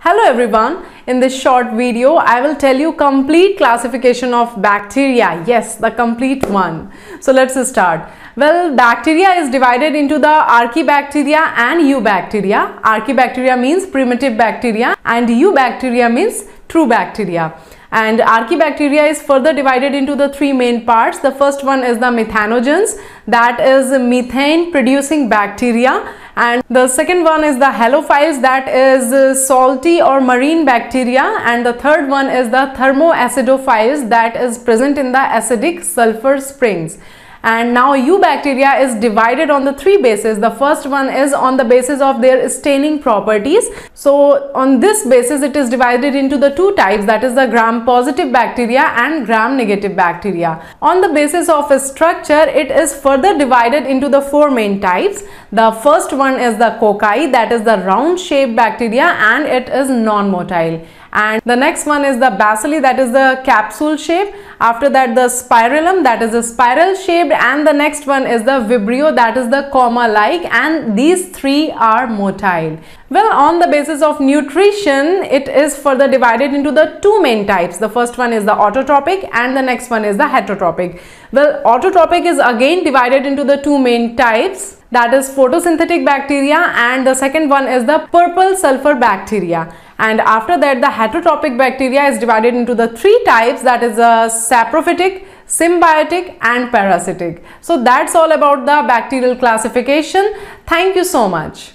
Hello everyone, in this short video I will tell you complete classification of bacteria, yes the complete one. So let's start. Well bacteria is divided into the archaebacteria and eubacteria. Archaebacteria means primitive bacteria and eubacteria means true bacteria and archaebacteria is further divided into the three main parts the first one is the methanogens that is methane producing bacteria and the second one is the halophiles that is uh, salty or marine bacteria. And the third one is the thermoacidophiles that is present in the acidic sulfur springs and now eubacteria is divided on the three bases. The first one is on the basis of their staining properties. So on this basis it is divided into the two types that is the gram positive bacteria and gram negative bacteria. On the basis of a structure it is further divided into the four main types. The first one is the cocci that is the round shaped bacteria and it is non-motile. And the next one is the bacilli that is the capsule shape. After that the spirillum that is a spiral shaped and the next one is the vibrio that is the comma like and these three are motile. Well on the basis of nutrition it is further divided into the two main types. The first one is the autotrophic and the next one is the heterotrophic well autotrophic is again divided into the two main types. That is photosynthetic bacteria and the second one is the purple sulfur bacteria. And after that the heterotrophic bacteria is divided into the three types. That is a saprophytic symbiotic and parasitic. So that's all about the bacterial classification. Thank you so much